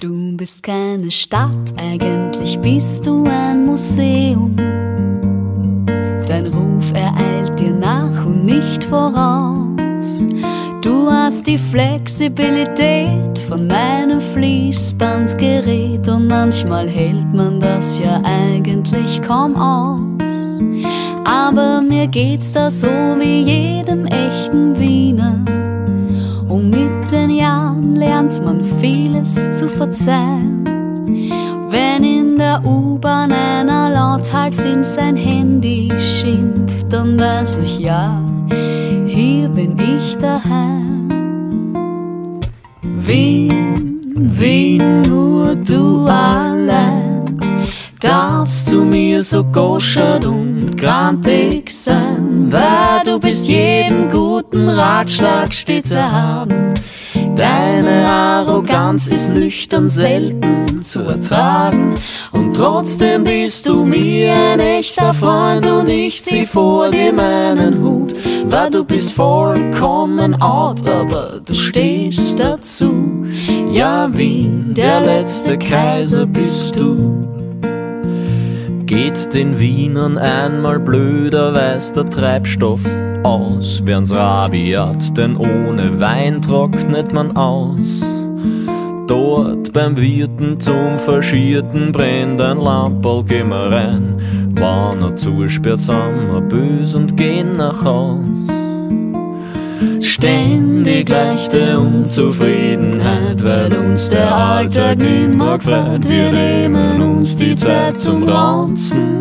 Du bist keine Stadt, eigentlich bist du ein Museum. Dein Ruf ereilt dir nach und nicht voraus. Du hast die Flexibilität von meinem Fließbandgerät und manchmal hält man das ja eigentlich kaum aus. Aber mir geht's da so wie jedem echten Wiener. Lernt man vieles zu verzeihen. Wenn in der U-Bahn einer lauthals in sein Handy schimpft, dann weiß ich ja, hier bin ich daheim. Wien, Wien, nur du allein, darfst zu mir so goschert und grantig sein, weil du bist jedem guten Ratschlag stets erhaben. Deine Arroganz ist nüchtern selten zu ertragen und trotzdem bist du mir ein echter Freund und ich zieh vor dir meinen Hut, weil du bist vollkommen out, aber du stehst dazu. Ja, Wien, der letzte Kaiser bist du. Geht den Wienern einmal blöder, weiß der Treibstoff aus, werden's rabiat, denn ohne Wein trocknet man aus. Dort beim Wirten zum Verschierten brennt ein Lamperl, geh mal rein. Wann er zusperrt, sind bös und gehen nach Haus. Ständig leichte Unzufriedenheit, weil uns der Alltag nimmer gefällt. Wir nehmen uns die Zeit zum Ranzen.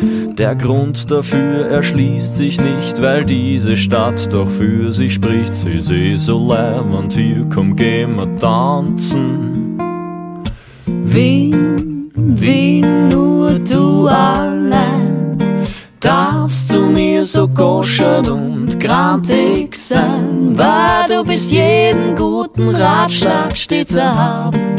Der Grund dafür erschließt sich nicht, weil diese Stadt doch für sich spricht. Sie ist eh so leibend, hier komm, gehen wir tanzen. Wien, Wien, nur du allein darfst zu mir so goschert und grantig sein, weil du bist jeden guten Ratschlag stets erhaben.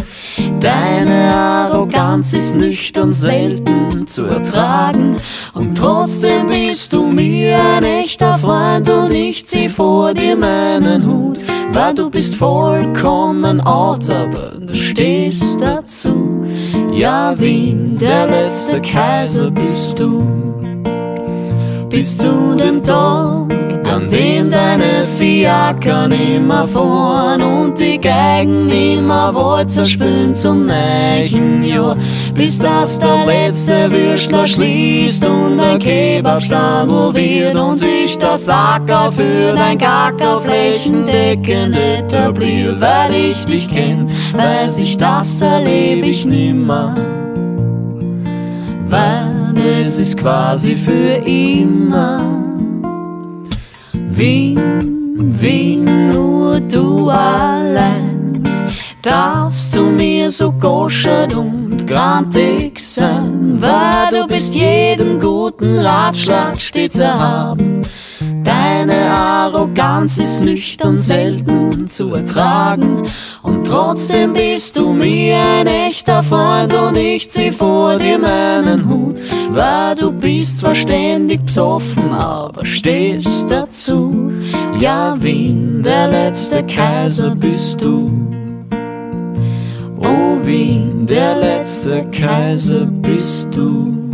Deine Arroganz ist nüchtern selten zu ertragen. Und trotzdem bist du mir ein echter Freund und ich zieh vor dir meinen Hut, weil du bist vollkommen out, aber du stehst dazu. Ja, Wien, der letzte Kaiser bist du. Bis zu dem Tag, dem deine Fiaker nimmer fahren und die Geigen nimmer Walzer spielen zum neuen Jahr, bis das der letzte Würstler schließt und ein Kebabstandel wird und sich der Sacker für dein Kacker flächendeckend etabliert, weil ich dich kenn, weiß ich, das erleb ich nimmer, weil es ist quasi für immer. Wien, Wien, nur du allein. Darfst zu mir so goschert und grantig sein, weil du bist jedem guten Ratschlag stets erhaben. Deine Arroganz ist nüchtern selten zu ertragen. Und trotzdem bist du mir ein echter Freund und ich zieh vor dir Hut, weil du bist zwar ständig besoffen, aber stehst dazu. Ja, Wien, der letzte Kaiser bist du. Oh Wien, der letzte Kaiser bist du.